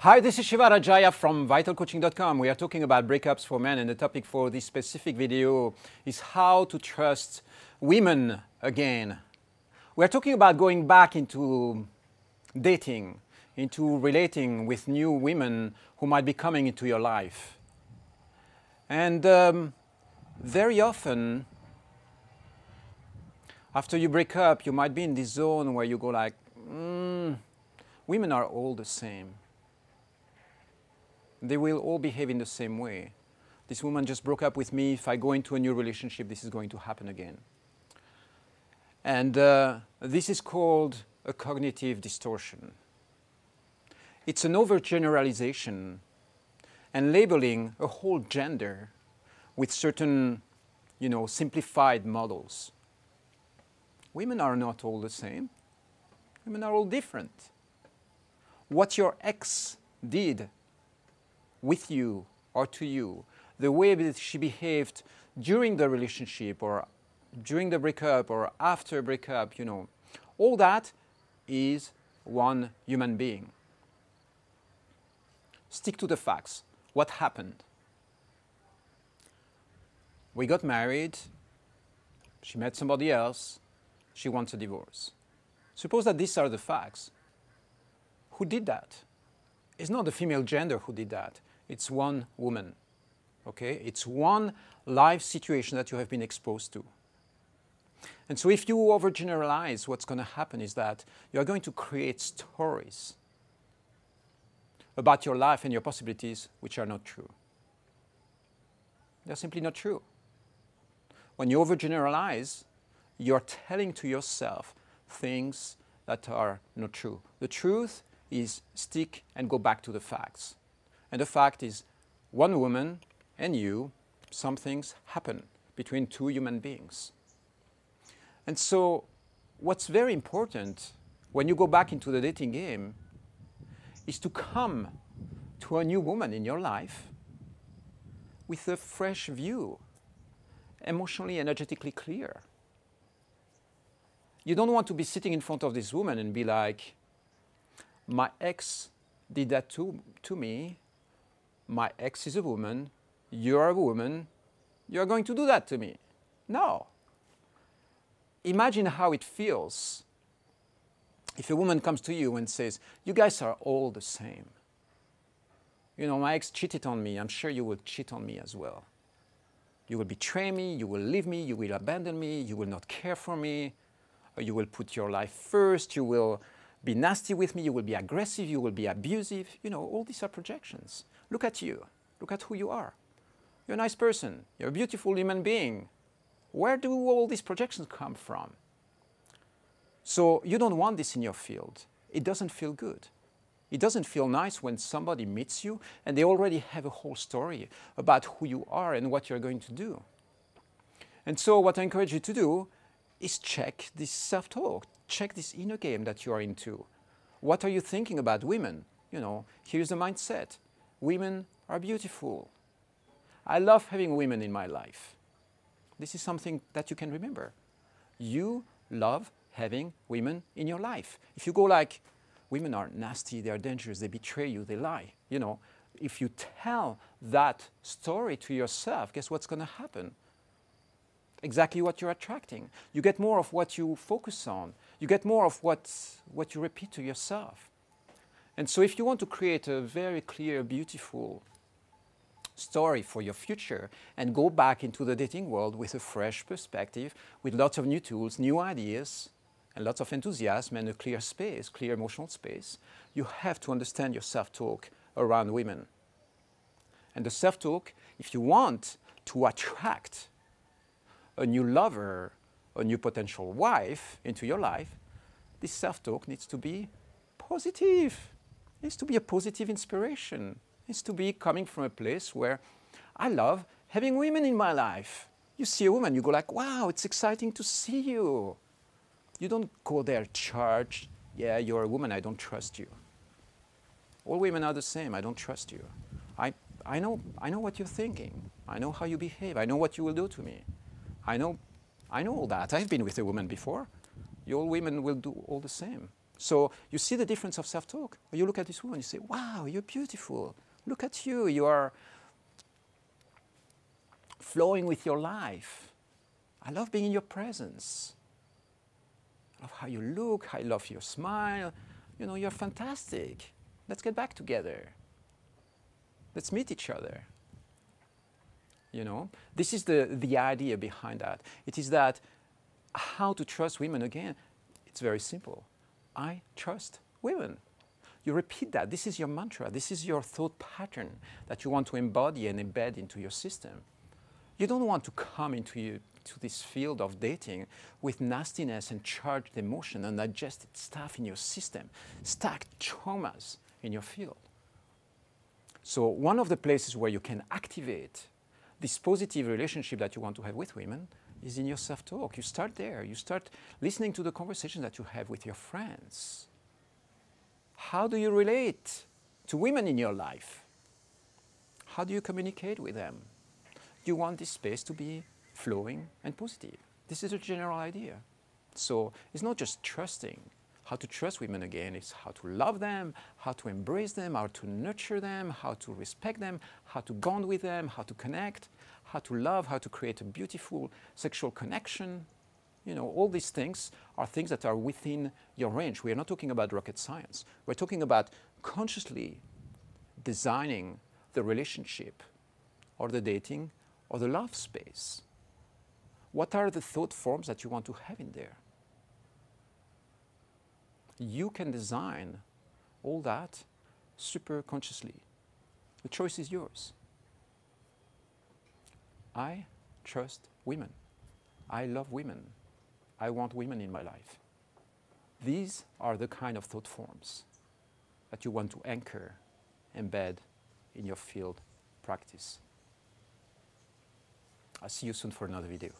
Hi, this is Shiva Rajaya from vitalcoaching.com. We are talking about breakups for men, and the topic for this specific video is how to trust women again. We are talking about going back into dating, into relating with new women who might be coming into your life. And um, very often, after you break up, you might be in this zone where you go like, mm, women are all the same. They will all behave in the same way. This woman just broke up with me. If I go into a new relationship, this is going to happen again. And uh, this is called a cognitive distortion. It's an overgeneralization and labeling a whole gender with certain, you know, simplified models. Women are not all the same. Women are all different. What your ex did with you or to you, the way that she behaved during the relationship or during the breakup or after breakup, you know, all that is one human being. Stick to the facts. What happened? We got married, she met somebody else, she wants a divorce. Suppose that these are the facts. Who did that? It's not the female gender who did that. It's one woman. Okay? It's one life situation that you have been exposed to. And so if you overgeneralize, what's going to happen is that you're going to create stories about your life and your possibilities which are not true. They're simply not true. When you overgeneralize, you're telling to yourself things that are not true. The truth is stick and go back to the facts. And the fact is, one woman and you, some things happen between two human beings. And so, what's very important when you go back into the dating game is to come to a new woman in your life with a fresh view, emotionally, energetically clear. You don't want to be sitting in front of this woman and be like, my ex did that to, to me, my ex is a woman, you're a woman, you're going to do that to me. No. Imagine how it feels if a woman comes to you and says, You guys are all the same. You know, my ex cheated on me, I'm sure you will cheat on me as well. You will betray me, you will leave me, you will abandon me, you will not care for me, uh, you will put your life first, you will be nasty with me, you will be aggressive, you will be abusive. You know, all these are projections. Look at you. Look at who you are. You're a nice person. You're a beautiful human being. Where do all these projections come from? So you don't want this in your field. It doesn't feel good. It doesn't feel nice when somebody meets you and they already have a whole story about who you are and what you're going to do. And so what I encourage you to do is check this self-talk, check this inner game that you are into. What are you thinking about women? You know, here's the mindset. Women are beautiful. I love having women in my life. This is something that you can remember. You love having women in your life. If you go like, women are nasty, they are dangerous, they betray you, they lie, you know, if you tell that story to yourself, guess what's going to happen? Exactly what you're attracting. You get more of what you focus on. You get more of what, what you repeat to yourself. And so if you want to create a very clear, beautiful story for your future and go back into the dating world with a fresh perspective, with lots of new tools, new ideas, and lots of enthusiasm and a clear space, clear emotional space, you have to understand your self-talk around women. And the self-talk, if you want to attract a new lover, a new potential wife into your life, this self-talk needs to be positive is to be a positive inspiration. It's to be coming from a place where I love having women in my life. You see a woman, you go like, wow, it's exciting to see you. You don't go there charged, yeah, you're a woman, I don't trust you. All women are the same, I don't trust you. I, I, know, I know what you're thinking. I know how you behave. I know what you will do to me. I know, I know all that. I've been with a woman before. All women will do all the same. So you see the difference of self-talk. You look at this woman, you say, wow, you're beautiful. Look at you, you are flowing with your life. I love being in your presence. I love how you look, I love your smile. You know, you're fantastic. Let's get back together. Let's meet each other. You know, this is the, the idea behind that. It is that how to trust women again, it's very simple. I trust women. You repeat that. This is your mantra. This is your thought pattern that you want to embody and embed into your system. You don't want to come into you, to this field of dating with nastiness and charged emotion and digested stuff in your system, stacked traumas in your field. So one of the places where you can activate this positive relationship that you want to have with women is in your self-talk. You start there. You start listening to the conversations that you have with your friends. How do you relate to women in your life? How do you communicate with them? You want this space to be flowing and positive. This is a general idea. So it's not just trusting. How to trust women again is how to love them, how to embrace them, how to nurture them, how to respect them, how to bond with them, how to connect, how to love, how to create a beautiful sexual connection. You know, all these things are things that are within your range. We are not talking about rocket science. We're talking about consciously designing the relationship or the dating or the love space. What are the thought forms that you want to have in there? You can design all that super consciously. The choice is yours. I trust women. I love women. I want women in my life. These are the kind of thought forms that you want to anchor, embed in your field practice. I'll see you soon for another video.